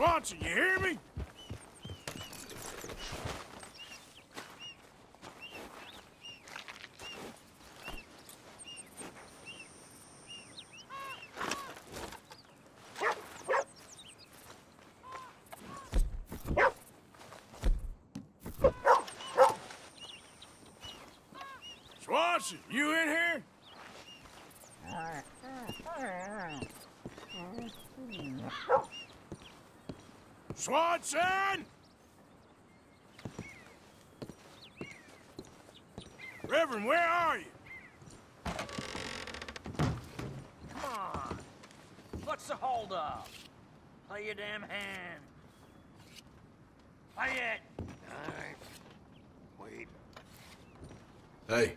Swanson, you hear me? Swanson, you in here? Swanson! Reverend, where are you? Come on. What's the holdup? Play your damn hand. Play it. All right. Wait. Hey.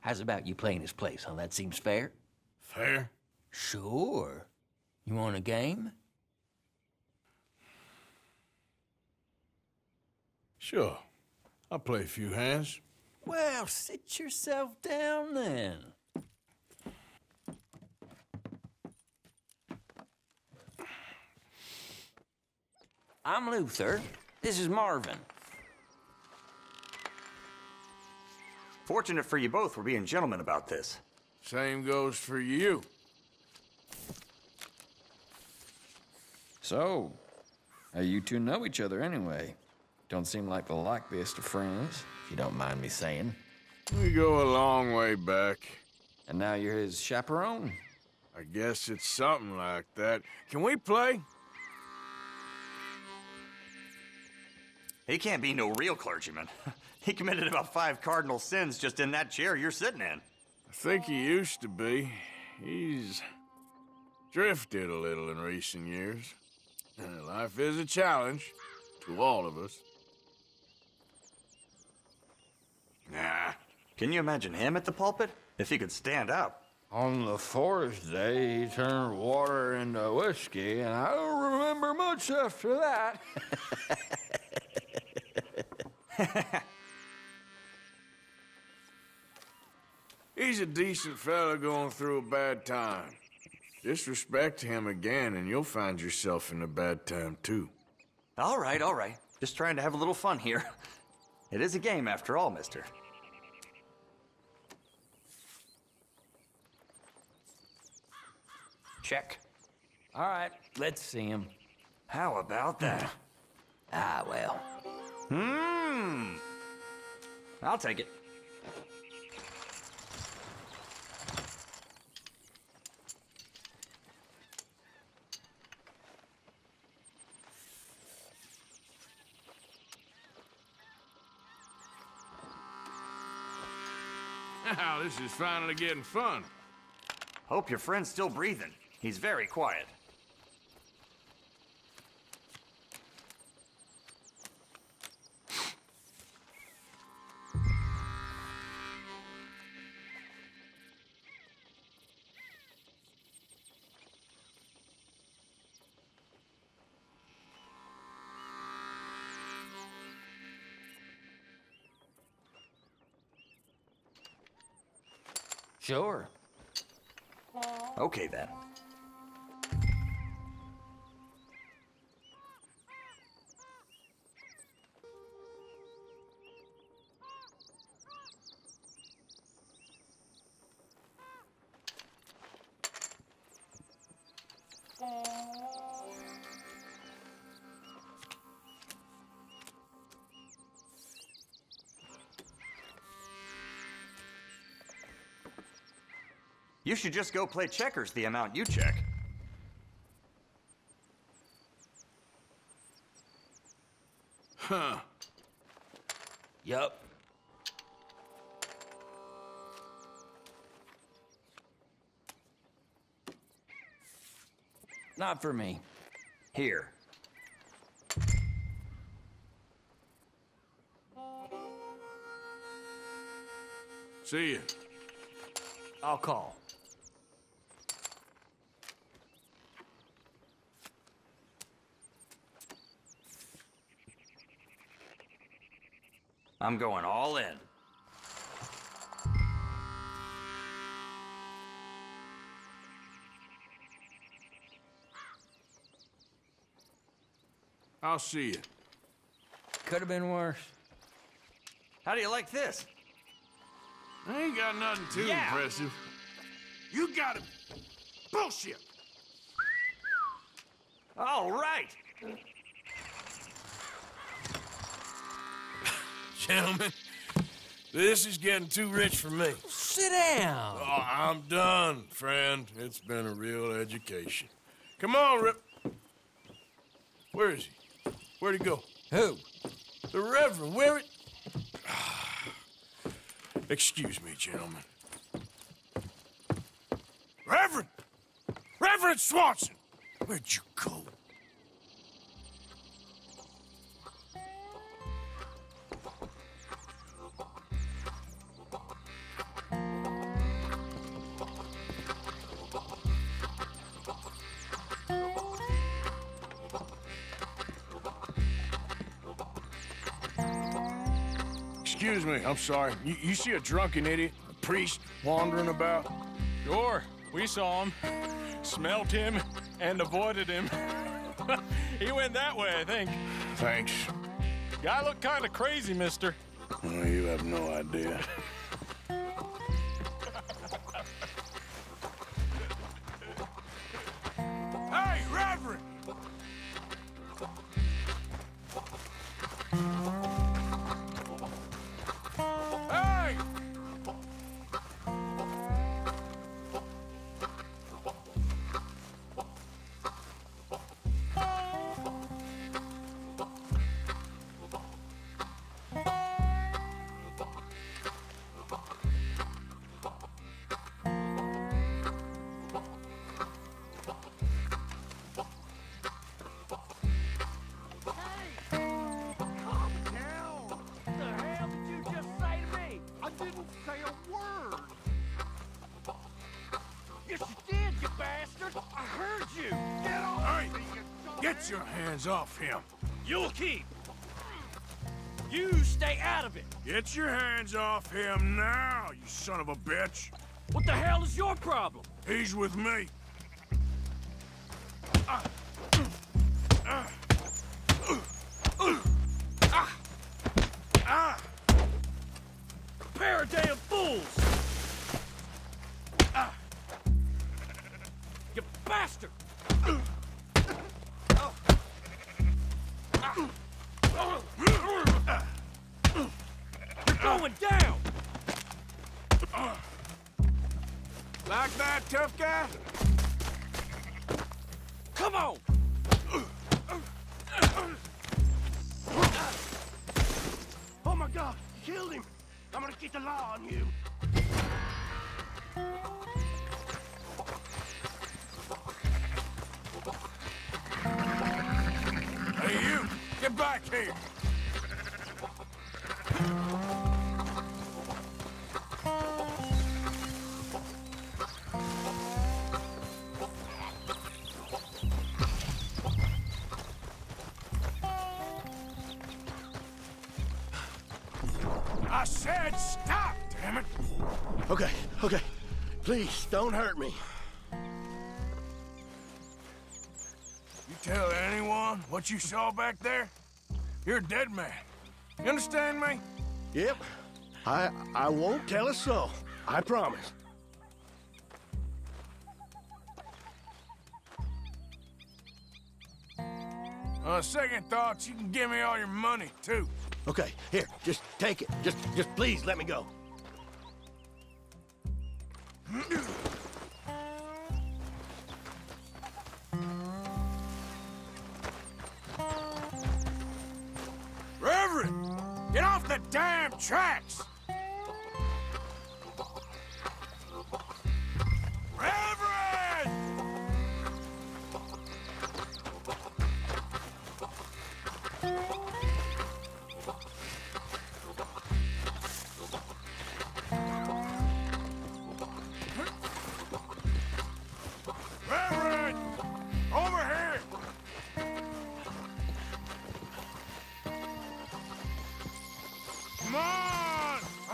How's about you playing his place, huh? That seems fair? Fair? Sure. You want a game? Sure. I'll play a few hands. Well, sit yourself down then. I'm Luther. This is Marvin. Fortunate for you both we're being gentlemen about this. Same goes for you. So, how you two know each other anyway? Don't seem like the likeliest of friends, if you don't mind me saying. We go a long way back. And now you're his chaperone? I guess it's something like that. Can we play? He can't be no real clergyman. he committed about five cardinal sins just in that chair you're sitting in. I think he used to be. He's drifted a little in recent years. Uh, Life is a challenge to all of us. Nah, Can you imagine him at the pulpit? If he could stand up. On the fourth day, he turned water into whiskey, and I don't remember much after that. he's a decent fella going through a bad time. Disrespect him again, and you'll find yourself in a bad time too. All right, all right. Just trying to have a little fun here. It is a game after all, mister. Check. All right, let's see him. How about that? Ah, well. Hmm. Hmm. I'll take it. Now, this is finally getting fun. Hope your friend's still breathing. He's very quiet. Sure. Okay then. You should just go play checkers the amount you check. Huh. Yup. Not for me. Here. See you. I'll call. I'm going all in. I'll see you. Could have been worse. How do you like this? I ain't got nothing too Yeah. impressive. You got it. Bullshit. All right. Gentlemen, this is getting too rich for me. Sit down. Oh, I'm done, friend. It's been a real education. Come on, Rip. Where is he? Where'd he go? Who? The Reverend. Where it? Excuse me, gentlemen. Reverend! Reverend Swanson! Where'd you go? Excuse me, I'm sorry. You, you see a drunken idiot, a priest, wandering about? Sure, we saw him, smelt him, and avoided him. he went that way, I think. Thanks. Guy looked kind of crazy, mister. Well, you have no idea. Say a word. Yes, you did, you bastard. I heard you. Get off Hey, me, you get your hands off him. You'll keep. You stay out of it. Get your hands off him now, you son of a bitch. What the hell is your problem? He's with me. Uh. Uh. Pair of damn fools! Ah. You bastard! You're going down! Like that, tough guy? Come on! The law on you! Hey, you! Get back here! Don't hurt me. You tell anyone what you saw back there? You're a dead man. You understand me? Yep. I I won't tell a soul. I promise. On second thoughts, you can give me all your money, too. Okay, here, just take it. Just just please let me go. Reverend! Get off the damn tracks!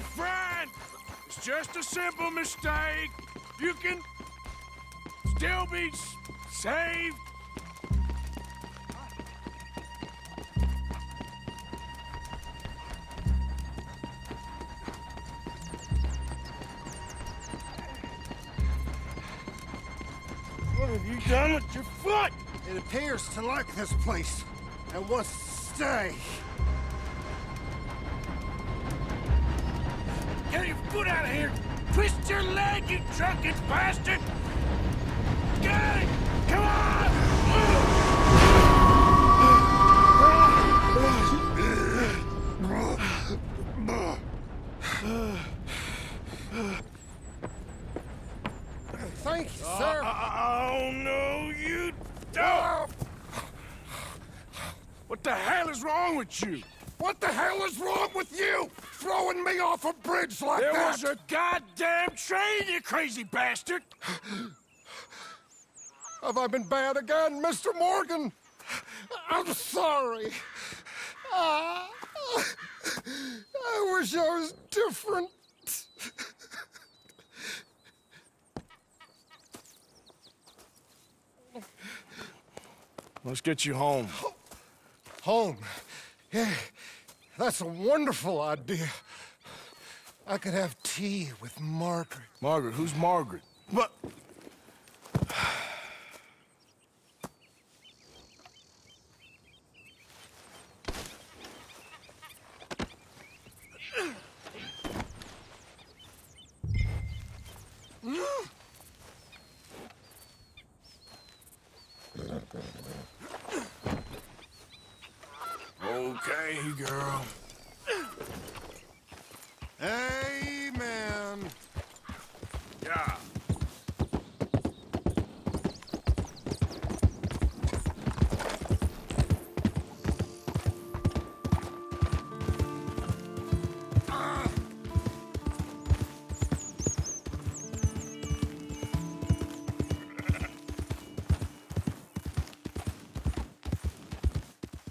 A friend! It's just a simple mistake. You can still be saved. What have you done with your foot? It appears to like this place and wants to stay. Foot out of here! Twist your leg, you drunken bastard! Get it! Come on! Thank you, sir. Uh, uh, oh, no, you don't! What the hell is wrong with you? What the hell is wrong with you? Throwing me off a bridge like There that? was a goddamn train, you crazy bastard! Have I been bad again, Mr. Morgan? I'm sorry. Ah, I wish I was different. Let's get you home. Home. Yeah, that's a wonderful idea. I could have tea with Margaret. Margaret, who's Margaret? But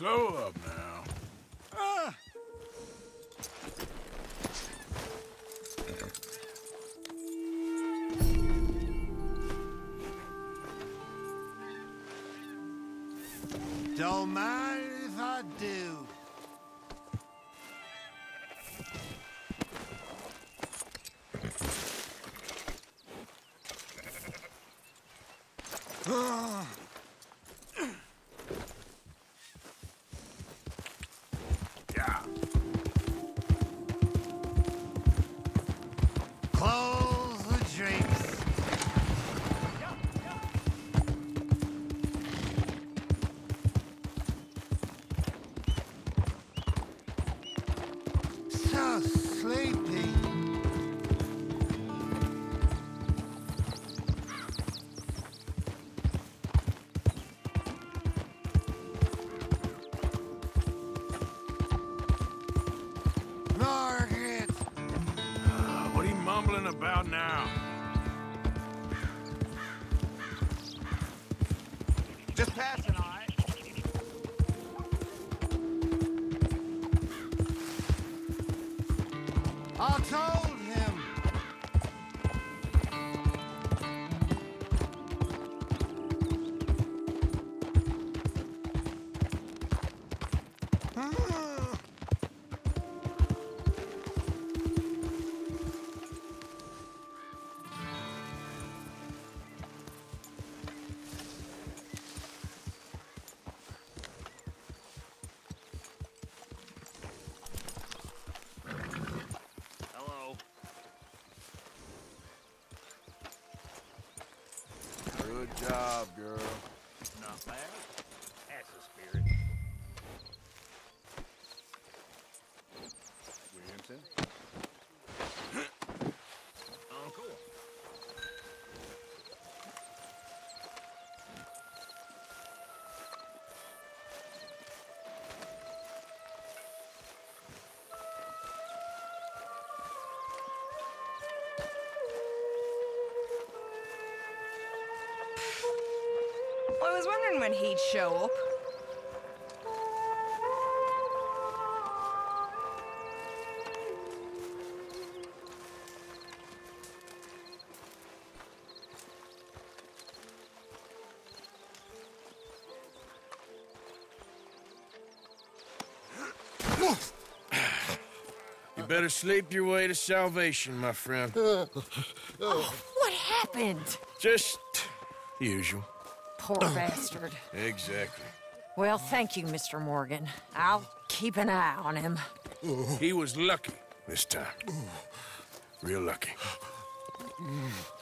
Slow up now. Ah. Don't mind if I do. So sleepy. I told him. Hello. Good job, girl. Not bad. I was wondering when he'd show up. You better sleep your way to salvation, my friend. Oh, what happened? Just the usual. Poor bastard. Exactly. Well, thank you, Mr. Morgan. I'll keep an eye on him. He was lucky this time. Real lucky. Mm.